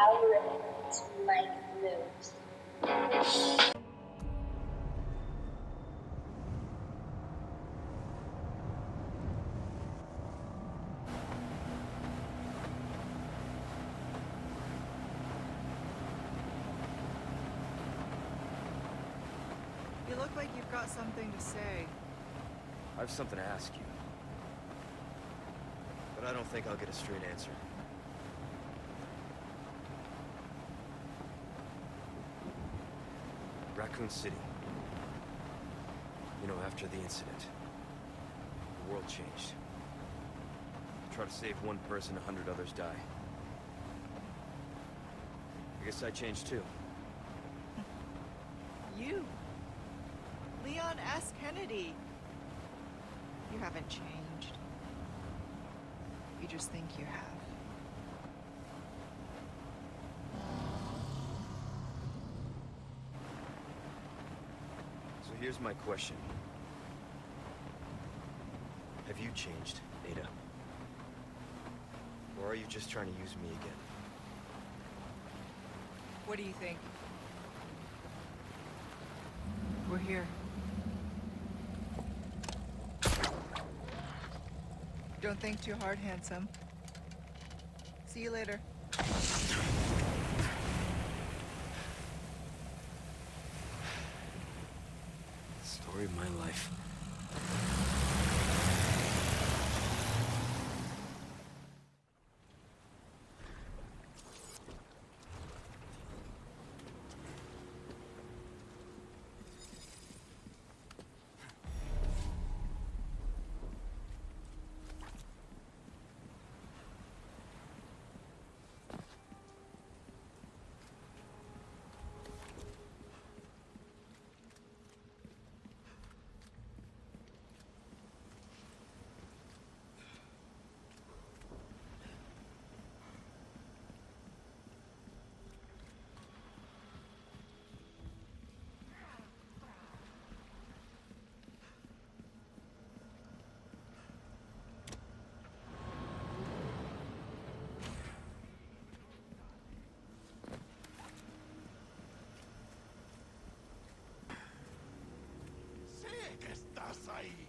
algorithm to like moves. You look like you've got something to say. I have something to ask you. But I don't think I'll get a straight answer. Raccoon City. You know, after the incident, the world changed. Try to save one person, a hundred others die. I guess I changed too. You. Leon S. Kennedy. You haven't changed. You just think you have. Here's my question. Have you changed, Ada? Or are you just trying to use me again? What do you think? We're here. Don't think too hard, handsome. See you later. Zion.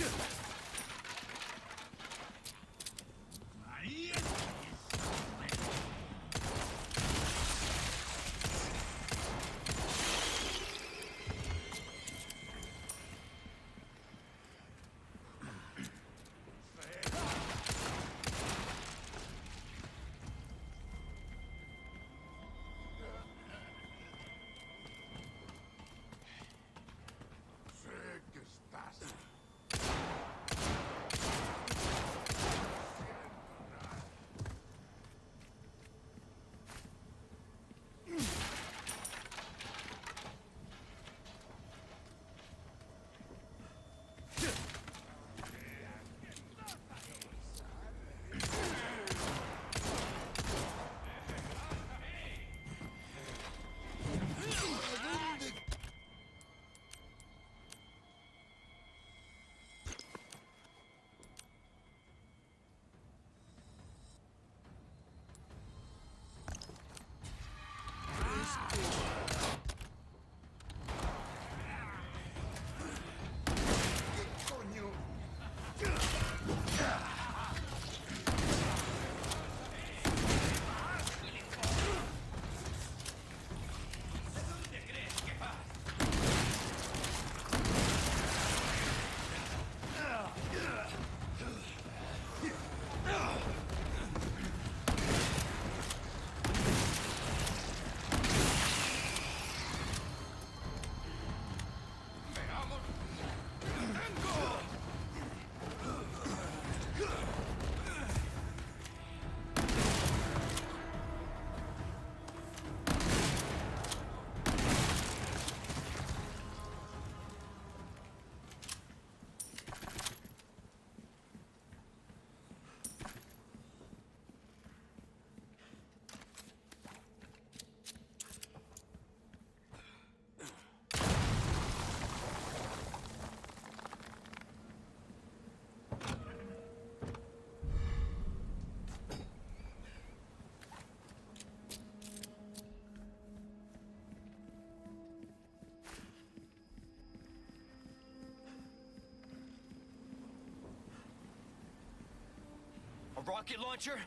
으아! A rocket launcher?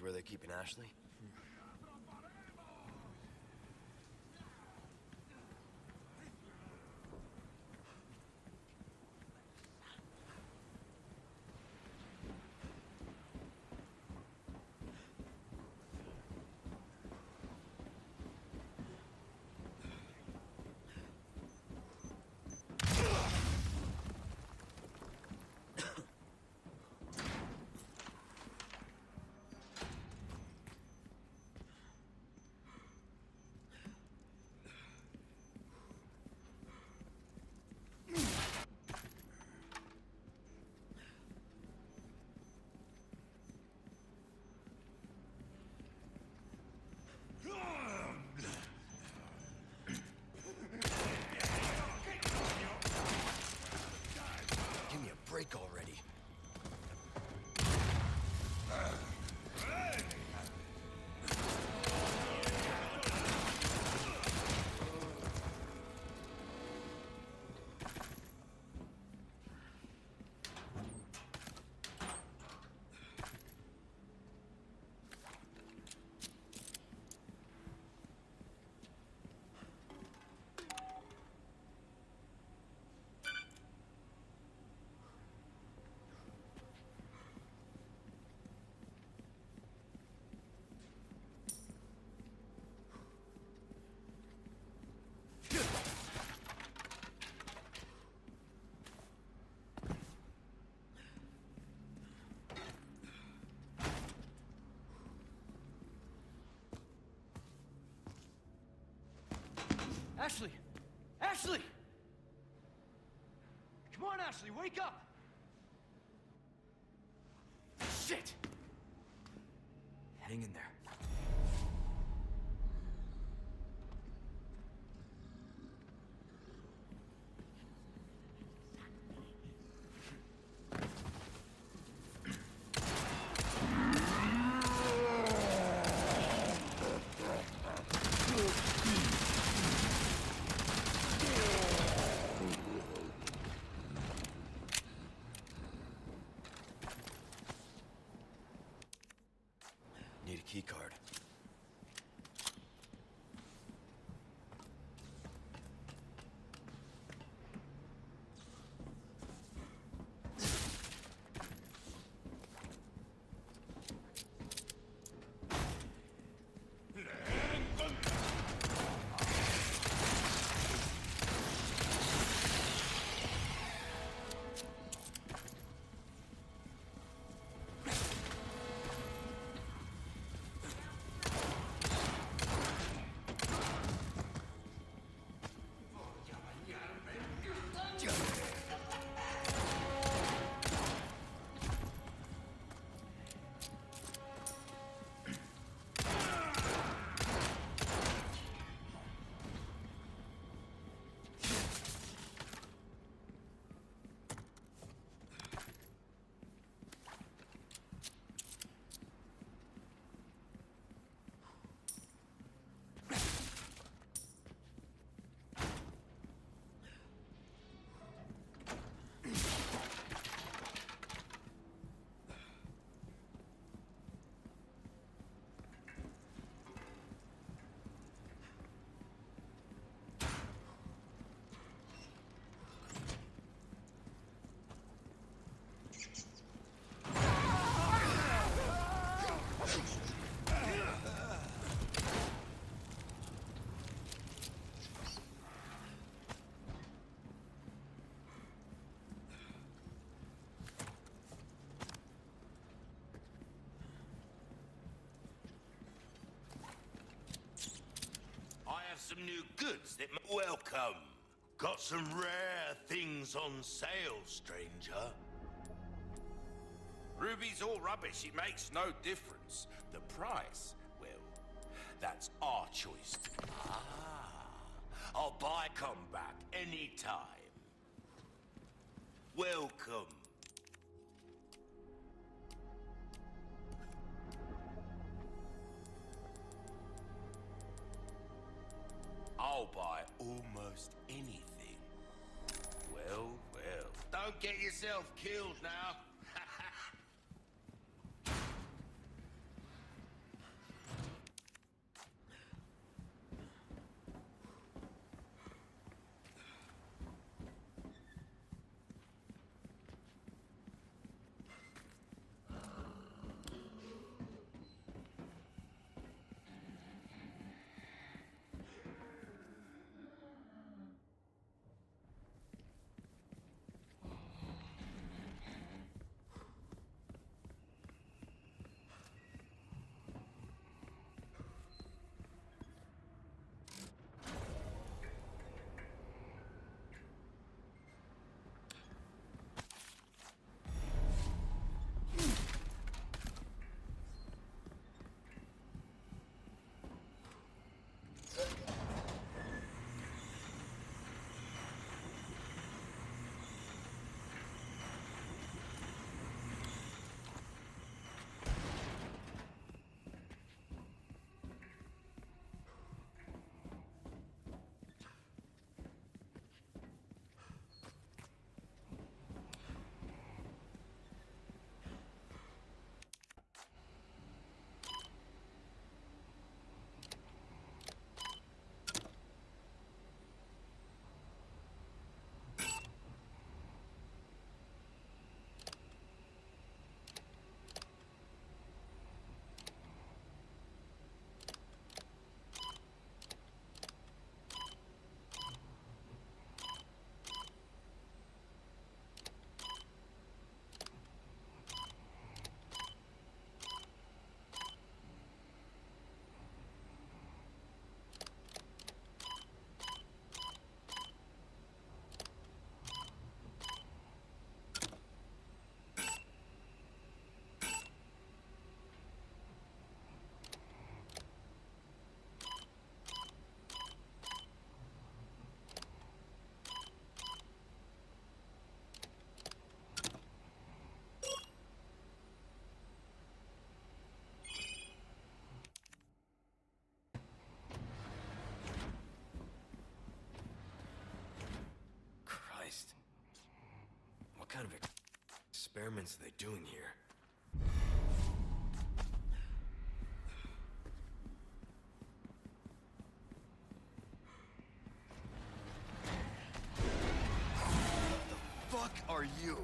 Where they're keeping Ashley? Give me a break already. Ashley! Ashley! Come on, Ashley, wake up! Shit! Hang in there. Some new goods that... Welcome. Got some rare things on sale, stranger. Ruby's all rubbish. It makes no difference. The price, well, that's our choice. Ah, I'll buy come back anytime. Welcome. Don't get yourself killed now. Experiments are they doing here? What the fuck are you?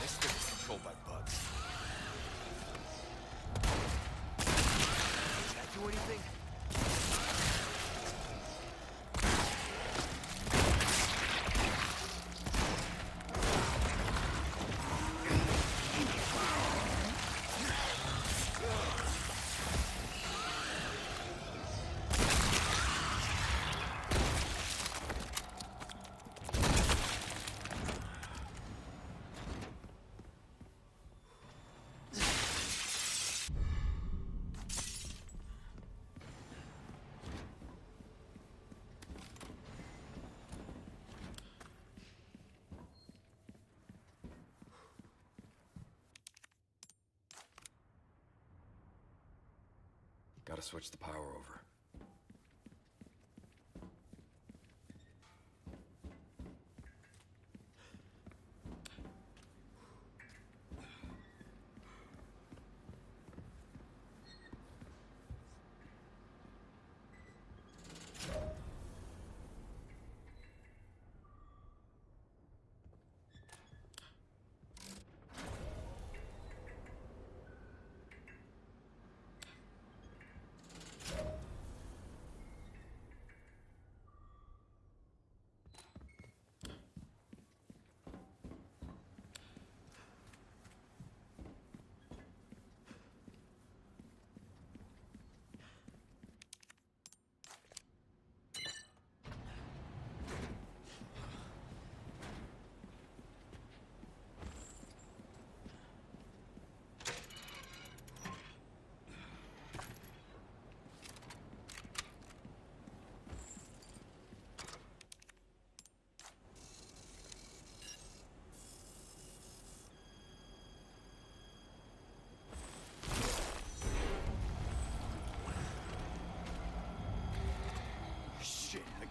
This thing is controlled by. Does that do anything? Gotta switch the power over.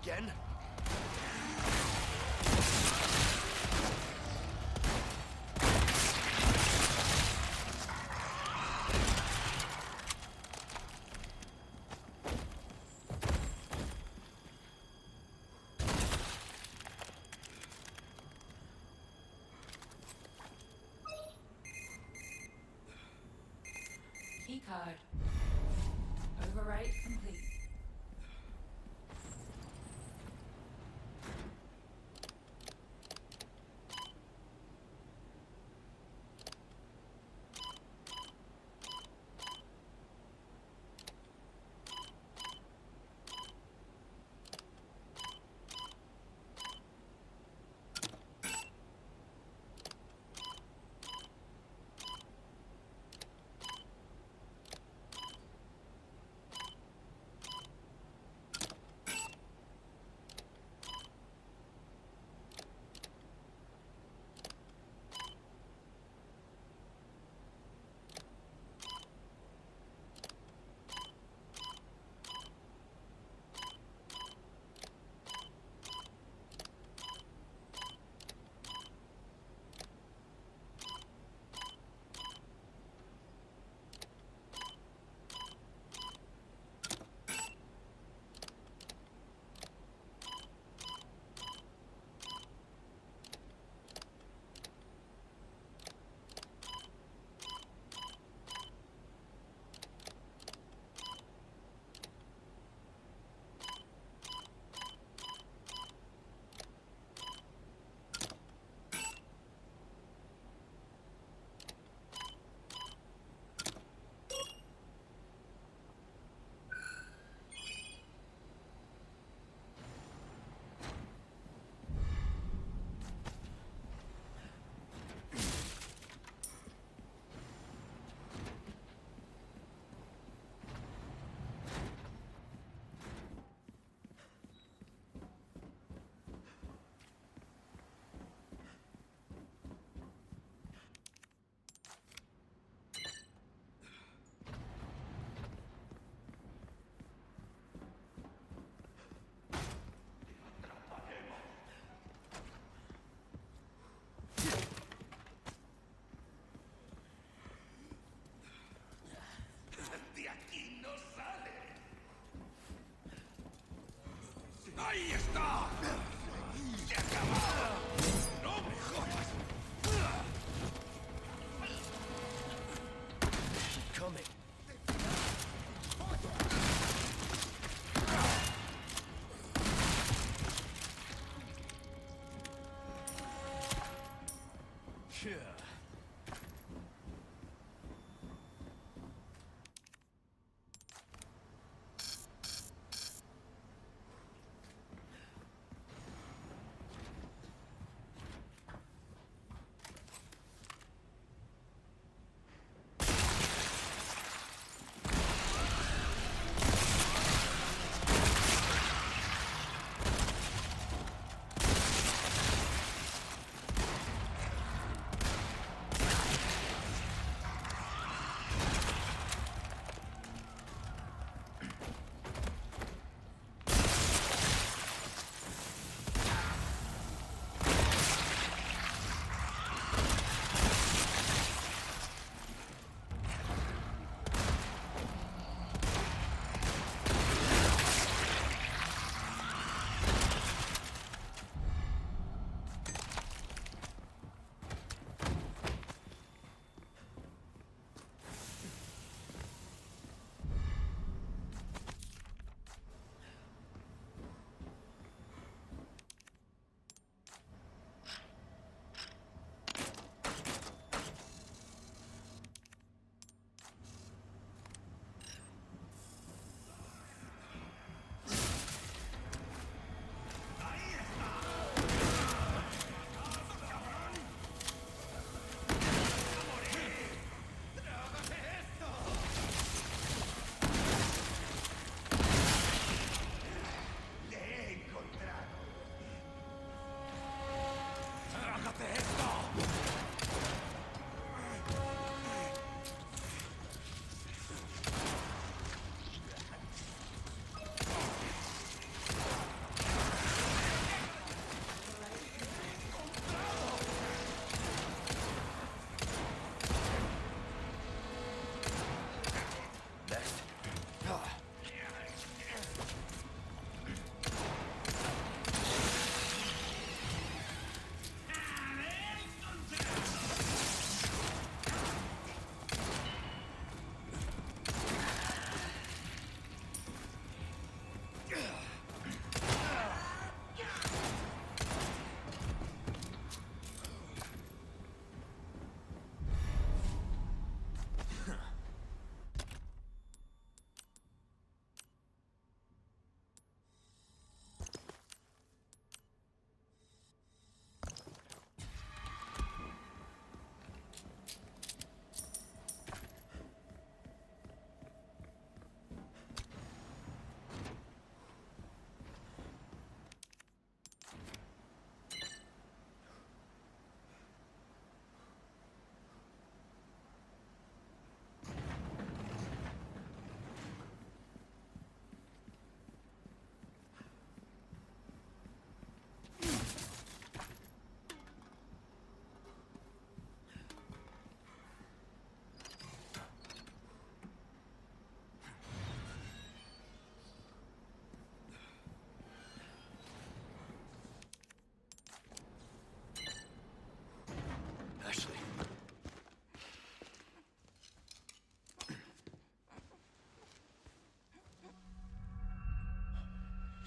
Again? Keycard. Overwrite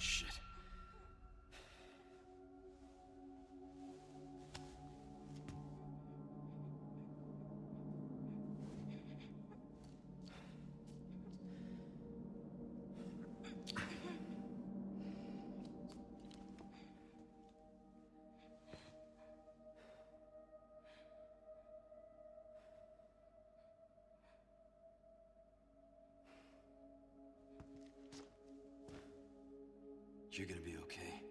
Shit. You're gonna be okay.